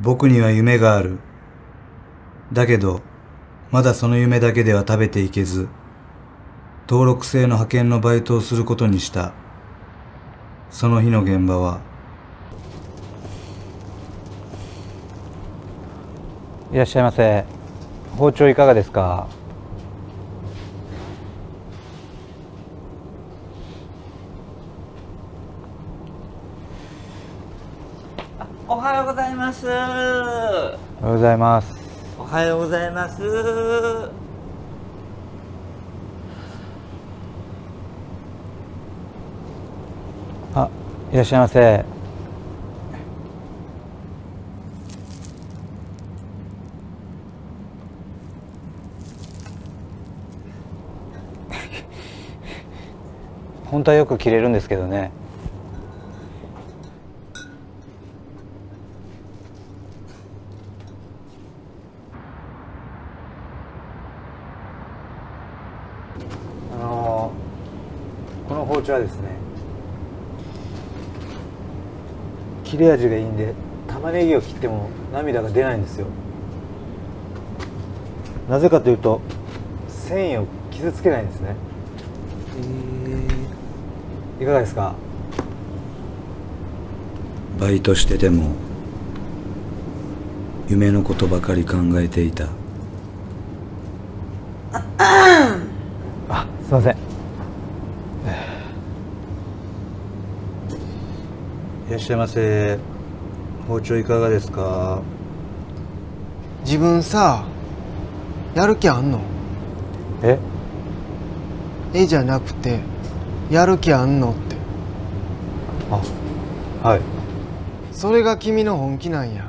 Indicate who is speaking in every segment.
Speaker 1: 僕には夢がある。だけど、まだその夢だけでは食べていけず、登録制の派遣のバイトをすることにした。その日の現場は、
Speaker 2: いらっしゃいませ包丁いかがですか？
Speaker 3: おはようございます。
Speaker 2: おはようございます
Speaker 3: おはようございます。
Speaker 2: あいらっしゃいませ 本当はよく切れるんですけどねあのこの包丁はですね切れ味がいいんで玉ねぎを切っても涙が出ないんですよ。なぜかというと繊維を傷つけないんですね。いかがですか？
Speaker 1: バイトしてても、夢のことばかり考えていた。
Speaker 2: あすいません。いらっしゃいませ。包丁いかがですか？
Speaker 4: 自分さやる気あんの？
Speaker 2: え？
Speaker 4: 絵じゃなくてやる気あんのって。
Speaker 2: あはい。
Speaker 4: それが君の本気なんや。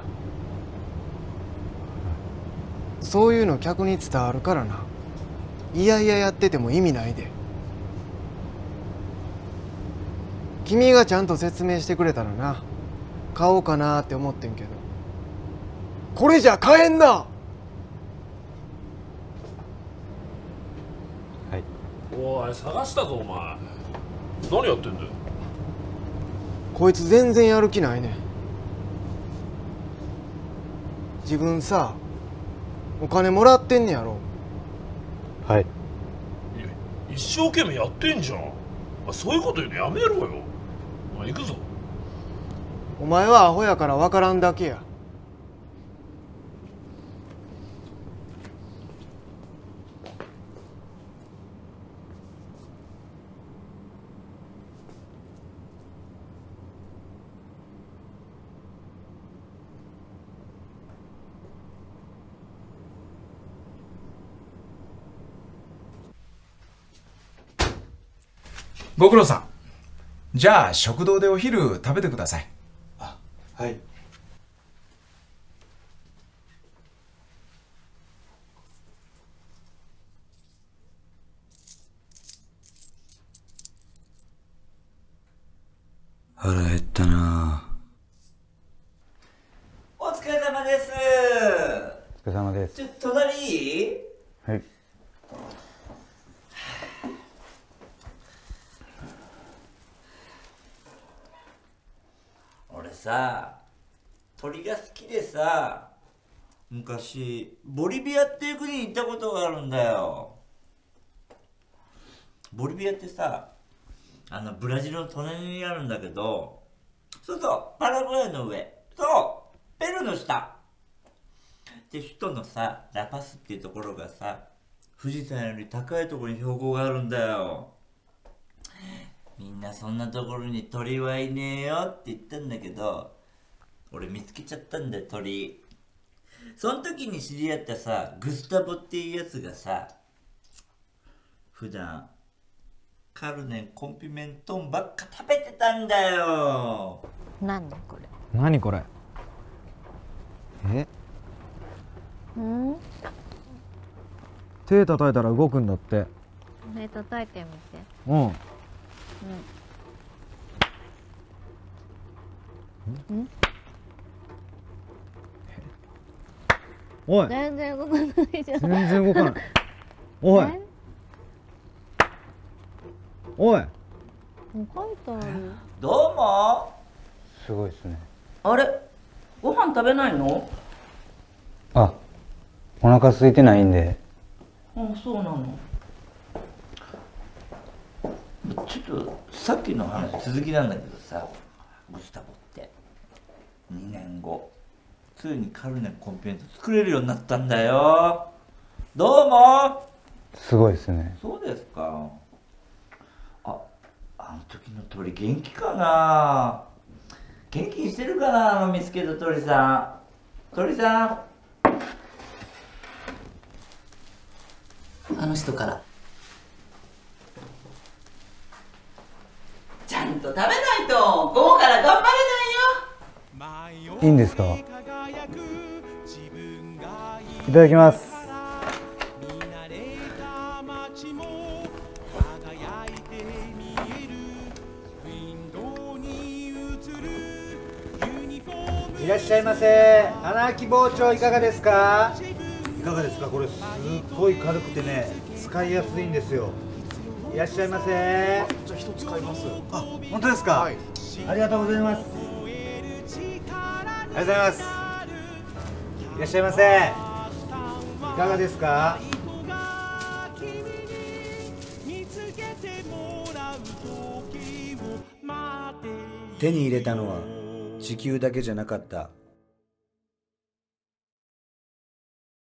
Speaker 4: そういうの客に伝わるからないやいややってても意味ないで。君がちゃんと説明してくれたらな買おうかなって思ってんけど。これじゃ買えんな！
Speaker 2: はい。
Speaker 5: おい探したぞお前。何やってんだよ。
Speaker 4: こいつ全然やる気ないねん。自分さお金もらってんねやろ
Speaker 5: 一生懸命やってんじゃん。あそういうこと言うのやめろよ。お前行くぞ。
Speaker 4: お前はアホやから分からんだけや。
Speaker 6: ご苦労さん。じゃあ、食堂でお昼食べてください。
Speaker 1: はい。腹減ったな
Speaker 3: お疲れ様です。
Speaker 2: お疲れ様です
Speaker 3: ちょっと隣いい
Speaker 2: はい
Speaker 3: 俺さ、鳥が好きでさ、昔、ボリビアっていう国に行ったことがあるんだよ。ボリビアってさ、あの、ブラジルの隣にあるんだけど、そうそう、パラグアイの上。そうペルの下。で、首都のさ、ラパスっていうところがさ、富士山より高いところに標高があるんだよ。みんなそんなところに鳥はいねえよって言ったんだけど、俺見つけちゃったんだよ、鳥。その時に知り合ったさ、グスタボっていうやつがさ、普段、カルネンコンピメントンばっか食べてたんだよ。
Speaker 7: 何これ？
Speaker 2: 何これ？え？
Speaker 7: うん？
Speaker 2: 手叩いたら動くんだって。
Speaker 7: ね叩いてみて。
Speaker 2: うん
Speaker 7: うん？
Speaker 2: おい。
Speaker 7: 全然動かないじゃん。
Speaker 2: 全然動かない。おい。
Speaker 7: え
Speaker 2: おい。
Speaker 7: もう書いてある。
Speaker 3: どうも。
Speaker 2: すごいですね。
Speaker 3: あれ？
Speaker 8: ご飯食べないの？
Speaker 2: あお腹空いてないんで。
Speaker 8: あそうなの
Speaker 3: ちょっとさっきの話続きなんだけどさグスタボって。2年後。ついにカルネコンペイント作れるようになったんだよ。どうも。
Speaker 2: すごいですね。
Speaker 3: そうですか。ああの時の鳥元気かな。元気にしてるかなあの見つけた鳥さん。鳥さん。
Speaker 8: あの人からちゃんと食べないと午後から頑張れないよ。
Speaker 2: いいんですか？いただきます。
Speaker 9: いらっしゃいませ。穴あき包丁いかがですか？
Speaker 1: いかがですか？これすっごい軽くてね使いやすいんですよ
Speaker 9: いらっしゃいませ。
Speaker 4: じゃあ一つ買います
Speaker 1: あ本当ですか、
Speaker 4: はい。
Speaker 1: ありがとうございます。
Speaker 9: ありがとうございます。いらっしゃいませ。いかがですか？
Speaker 1: 手に入れたのは地球だけじゃなかった